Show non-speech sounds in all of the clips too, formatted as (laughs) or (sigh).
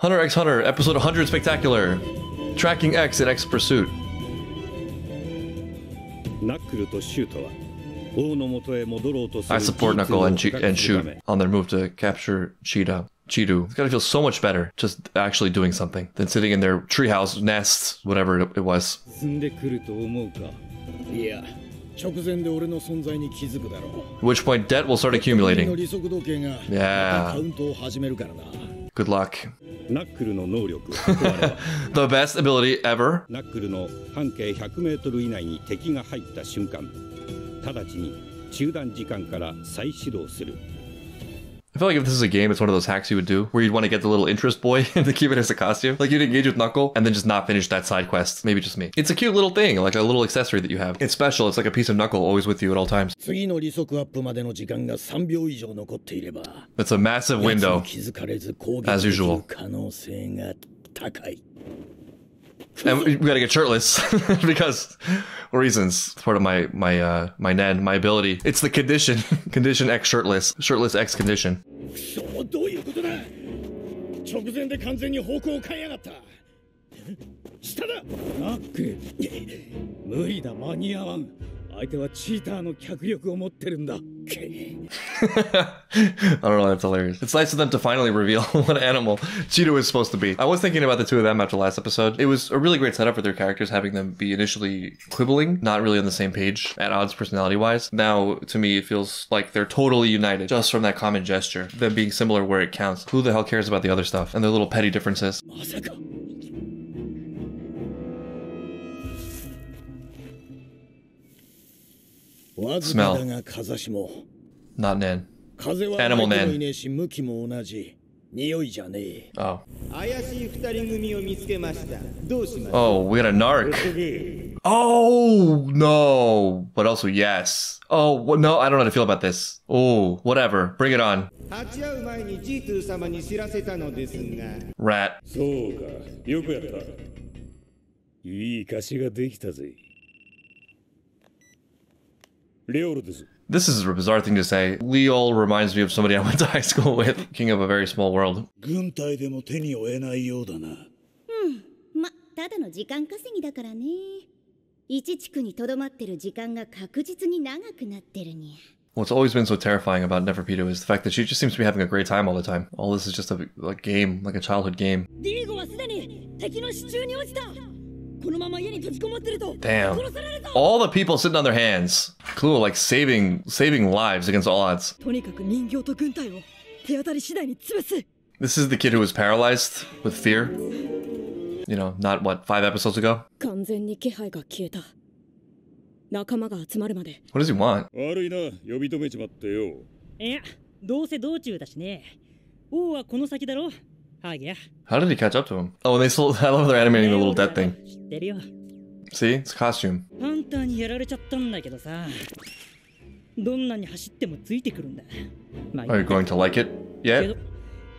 Hunter x Hunter, episode 100 Spectacular. Tracking X in X Pursuit. I support Knuckle and, and Shoot on their move to capture Cheetu. Cheetu. It's gotta feel so much better just actually doing something than sitting in their treehouse, nests, whatever it was. At which point, debt will start accumulating. Yeah. Good luck. ナックルの能力ここまでは The best ability ever. ナックルの半径100メートル以内に敵が入った瞬間直ちに中断時間から再始動する I feel like if this is a game, it's one of those hacks you would do where you'd want to get the little interest boy (laughs) to keep it as a costume. Like you'd engage with Knuckle and then just not finish that side quest. Maybe just me. It's a cute little thing, like a little accessory that you have. It's special. It's like a piece of Knuckle always with you at all times. It's a massive window. As usual and we gotta get shirtless (laughs) because reasons. It's part of my my uh, my Nen, my ability. It's the condition. (laughs) condition X shirtless. Shirtless X condition. (laughs) 直前で完全に方向を変えやがった下だナック無理だ間に合わん相手はチーターの脚力を持ってるんだ (laughs) I don't know, that's hilarious. It's nice of them to finally reveal (laughs) what animal Cheetu is supposed to be. I was thinking about the two of them after last episode. It was a really great setup for their characters, having them be initially quibbling, not really on the same page, at odds personality wise. Now, to me, it feels like they're totally united just from that common gesture. Them being similar where it counts. Who the hell cares about the other stuff and their little petty differences? smell. Not Nan. Animal Man. Oh. Oh, we got a narc. Oh, no. But also, yes. Oh, no, I don't know how to feel about this. Oh, whatever. Bring it on. Rat. This is a bizarre thing to say. Leol reminds me of somebody I went to high school with, King of a Very Small World. What's always been so terrifying about Neferpitou is the fact that she just seems to be having a great time all the time. All this is just a like game, like a childhood game. Damn. 殺されるぞ All the people sitting on their hands. Clue like saving saving lives against all odds. とにかく人形と軍隊を手当たり次第に潰す This is the kid who was paralyzed with fear. You know, not what, five episodes ago? 完全に気配が消えた仲間が集まるまで What does he want? 悪いな呼び止めちまってよいや、どうせ道中だしね。王はこの先だろ ハーゲや。 How did he catch up to him? Oh, and they still I love how they're animating the little death thing. 知ってるよ。 See? It's a costume. ハンターにやられちゃったんだけどさ。どんなに走ってもついてくるんだ。まあ Are you going to like it け yet? ど、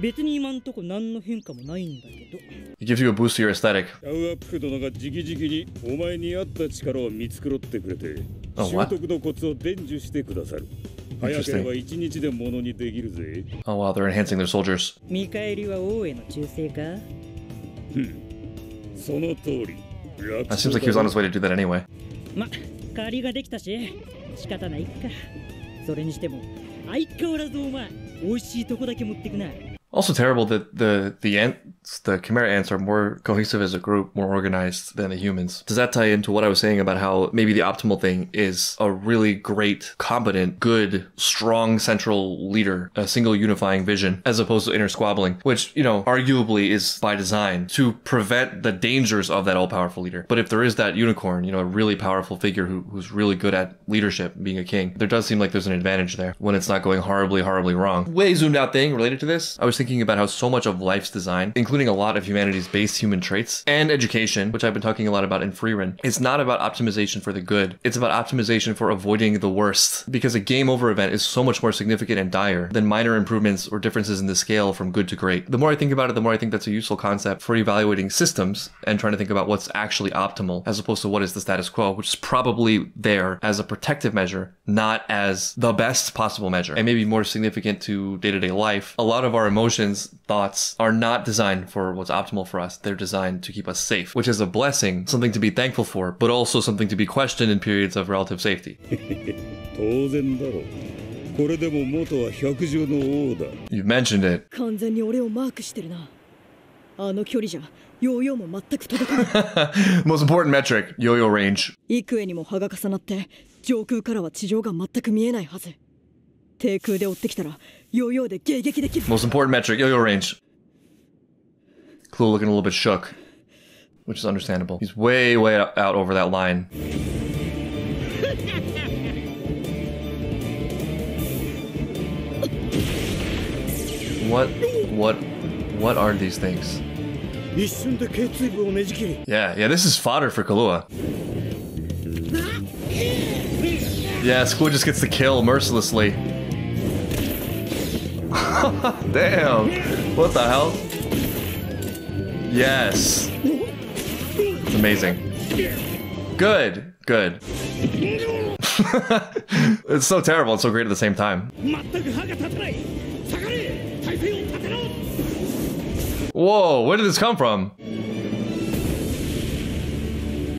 別に今んとこ何の変化もないんだけど。 It gives you a boost to your aesthetic. シャウアップ殿が直々にお前に合った力を見繕ってくれて Oh, 習 what? 得のコツを伝授してくださる早 ければ一日でものにできるぜ Oh wow, they're enhancing their soldiers. 見返りは王への忠誠かその通り That seems like he was on his way to do that anyway. ま、借りができたし、仕方ないか。それにしても、相変わらずお前、美味しいとこだけ持ってくな。 Also terrible that the the ants, the chimera ants, are more cohesive as a group, more organized than the humans. Does that tie into what I was saying about how maybe the optimal thing is a really great, competent, good, strong central leader, a single unifying vision, as opposed to inner squabbling, which you know arguably is by design to prevent the dangers of that all-powerful leader. But if there is that unicorn, you know, a really powerful figure who, who's really good at leadership, being a king, there does seem like there's an advantage there when it's not going horribly, horribly wrong. Way zoomed out thing related to this. I was thinking about how so much of life's design, including a lot of humanity's base human traits and education, which I've been talking a lot about in Freerun, it's not about optimization for the good. It's about optimization for avoiding the worst. Because a game over event is so much more significant and dire than minor improvements or differences in the scale from good to great. The more I think about it, the more I think that's a useful concept for evaluating systems and trying to think about what's actually optimal as opposed to what is the status quo, which is probably there as a protective measure, not as the best possible measure. And maybe more significant to day to day life, a lot of our emotions, thoughts are not designed designed for what's optimal for us. They're designed to keep us safe, which is a blessing, something to be thankful for, but also something to be questioned in periods of relative safety. (laughs) 当然だろうこれでも元は百獣の王だ You mentioned it. 完全に俺をマークしてるなあの距離じゃヨーヨーも全く届かない (laughs) Most important metric, yo-yo range. 幾重にも葉が重なって上空からは地上が全く見えないはず低空で追ってきたらヨーヨーで迎撃できる Most important metric, yo-yo range. Killua looking a little bit shook, which is understandable. He's way, way out over that line. what, what, what are these things? Yeah, yeah, this is fodder for Killua. Yeah, Squid just gets the kill mercilessly. (laughs) Damn. What the hell? Yes. It's amazing. Good. Good. (laughs) it's so terrible and so great at the same time. Whoa, where did this come from?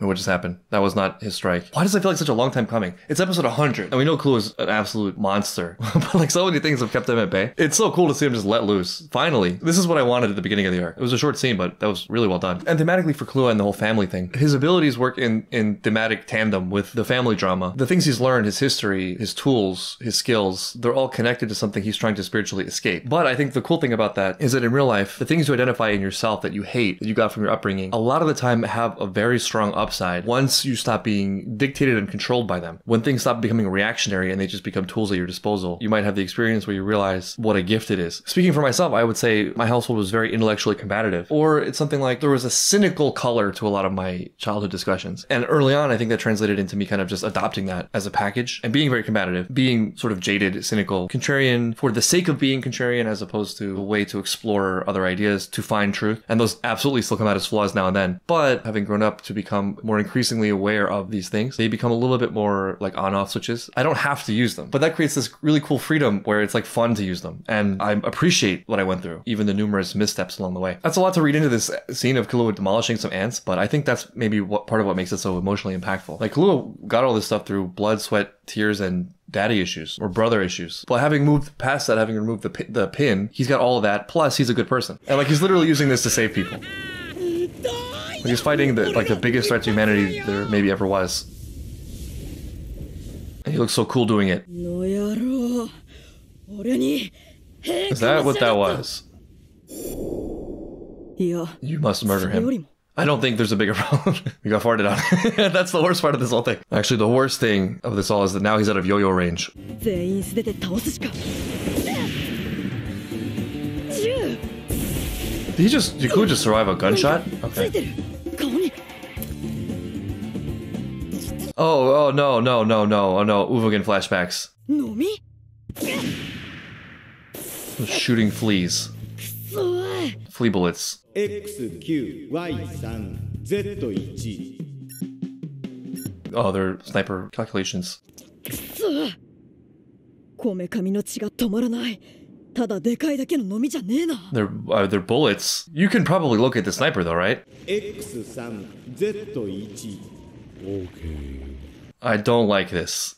What just happened? That was not his strike. Why does it feel like such a long time coming? It's episode 100, and we know Killua is an absolute monster. (laughs) but like so many things have kept him at bay. It's so cool to see him just let loose. Finally, this is what I wanted at the beginning of the arc. It was a short scene, but that was really well done. And thematically for Killua and the whole family thing, his abilities work in in thematic tandem with the family drama. The things he's learned, his history, his tools, his skills, they're all connected to something he's trying to spiritually escape. But I think the cool thing about that is that in real life, the things you identify in yourself that you hate, that you got from your upbringing, a lot of the time have a very strong upside once you stop being dictated and controlled by them. When things stop becoming reactionary and they just become tools at your disposal, you might have the experience where you realize what a gift it is. Speaking for myself, I would say my household was very intellectually combative. Or it's something like there was a cynical color to a lot of my childhood discussions. And early on, I think that translated into me kind of just adopting that as a package and being very combative, being sort of jaded, cynical, contrarian for the sake of being contrarian as opposed to a way to explore other ideas, to find truth. And those absolutely still come out as flaws now and then. But having grown up to become more increasingly aware of these things, they become a little bit more like on off switches. I don't have to use them, but that creates this really cool freedom where it's like fun to use them. And I appreciate what I went through, even the numerous missteps along the way. That's a lot to read into this scene of Killua demolishing some ants, but I think that's maybe what part of what makes it so emotionally impactful. Like Killua got all this stuff through blood, sweat, tears, and daddy issues or brother issues. But having moved past that, having removed the, the pin, he's got all of that. Plus, he's a good person. And like, he's literally using this to save people. He's fighting the like the biggest threat to humanity there maybe ever was. And he looks so cool doing it. Is that what that was? You must murder him. I don't think there's a bigger (laughs) problem. we got farted on. (laughs) That's the worst part of this whole thing. Actually, the worst thing of this all is that now he's out of yo-yo range. Did he just, Yaku just survive a gunshot? Okay. Oh, oh no, no, no, no, oh no, Uvogin flashbacks. Nomi? Shooting fleas. Flea bullets. XQY3Z1. Oh, they're sniper calculations. こめかみの血が止まらない。ただでかいだけののみじゃねえな。They're、uh, they're bullets. You can probably look at the sniper though, right? X3Z1 I don't like this.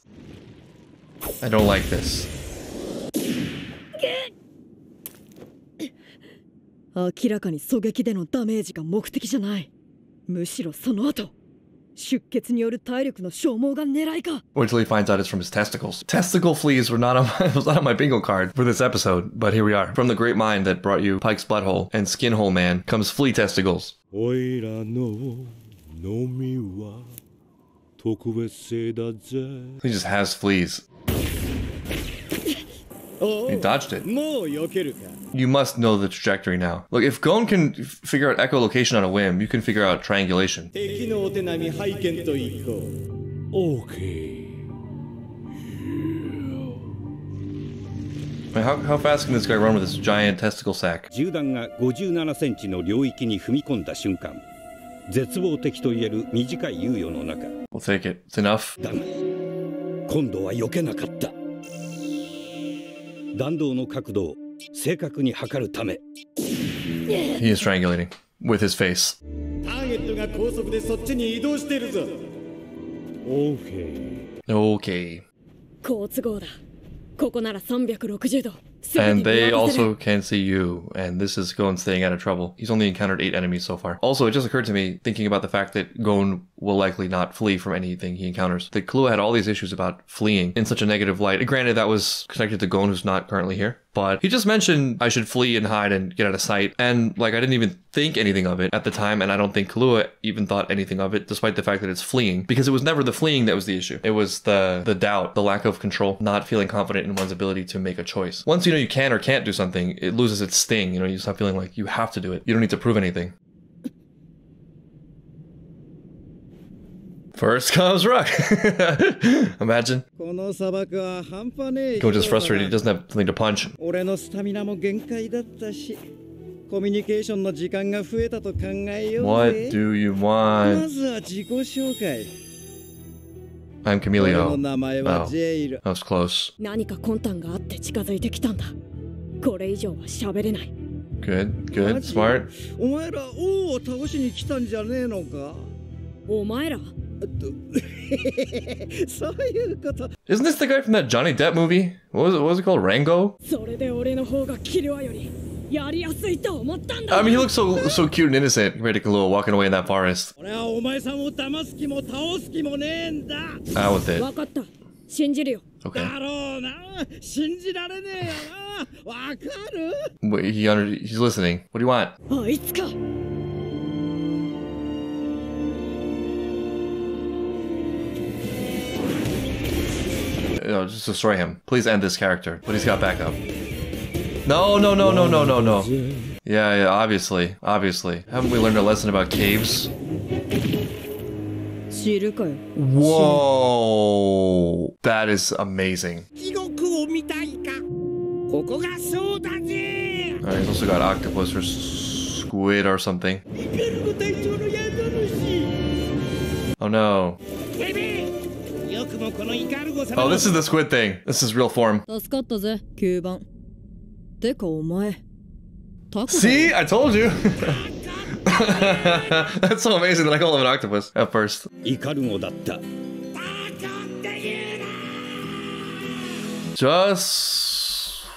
I don't like this. 明らかに狙撃でのダメージが目的じゃないむしろその後出血による体力の消耗が狙いか Wait till he finds out it's from his testicles. Testicle fleas were not on my (laughs) was not on my bingo card for this episode, but here we are. From the great mind that brought you Pike's butthole and Skinhole Man comes flea testicles. おいらの飲みは特別性だぜ He just has fleas. (laughs) お He dodged it. もう避けるか You must know the trajectory now. Look, if Gon can f- figure out echolocation on a whim, you can figure out triangulation. 敵のお手並み拝見といこう OK I mean, how, how fast can this guy run with this giant testicle sack? 銃弾が57センチの領域に踏み込んだ瞬間絶望的といえる短い猶予の中 We'll take it. It's enough. だが今度は避けなかった弾道の角度を正確に測るため He is strangulating with his face. ターゲットが高速でそっちに移動してるぞ OK Okay. 好都合だここなら360度すぐ and they also can see you, and this is Gon staying out of trouble. He's only encountered eight enemies so far. Also, it just occurred to me, thinking about the fact that Gon will likely not flee from anything he encounters, that Killua had all these issues about fleeing in such a negative light. Granted, that was connected to Gon, who's not currently here but he just mentioned I should flee and hide and get out of sight, and like I didn't even think anything of it at the time, and I don't think Killua even thought anything of it, despite the fact that it's fleeing, because it was never the fleeing that was the issue. It was the the doubt, the lack of control, not feeling confident in one's ability to make a choice. Once you know you can or can't do something, it loses its sting. You know, you stop feeling like you have to do it. You don't need to prove anything. First comes Rock. (laughs) Imagine. この砂漠は半端ねえ Go just frustrated. He doesn't have something to punch. 俺のスタミナも限界だったしコミュニケーションの時間が増えたと考えよう What ぜ do you ま want? ずは自己紹介 I'm 俺の Camilio. 名前は Oh. ジェイル That was close. 何か魂胆があって近づいてきたんだこれ以上は喋れない Good, good, smart. お前ら王を倒しに来たんじゃねえのかお前らそういうこと (laughs) Isn't this the guy from that Johnny Depp movie? What was it, what was it called? Rango? I mean, he looks so so cute and innocent compared to Killua walking away in that forest. Out with it. Okay. Wait, he under- he's listening. What do you want? know, just destroy him. Please end this character. But he's got backup. No, no, no, no, no, no, no. Yeah, yeah, obviously. Obviously. Haven't we learned a lesson about caves? Whoa! That is amazing. Alright, he's also got octopus or squid or something. Oh no. Oh, this is the squid thing. This is real form. See? I told you. (laughs) That's so amazing that I call him an octopus at first. Just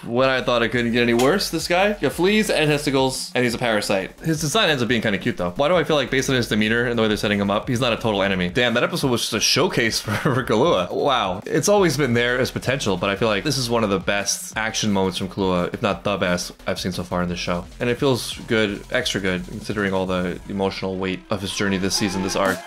when I thought it couldn't get any worse, this guy got fleas and testicles, and he's a parasite. His design ends up being kind of cute though. Why do I feel like based on his demeanor and the way they're setting him up, he's not a total enemy? Damn, that episode was just a showcase (laughs) for, Killua. Wow. It's always been there as potential, but I feel like this is one of the best action moments from Killua, if not the best I've seen so far in this show. And it feels good, extra good, considering all the emotional weight of his journey this season, this arc.